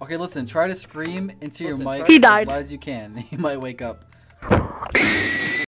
Okay, listen. Try to scream into your mic He died. as loud as you can. He might wake up.